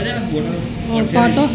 चल और पाटो?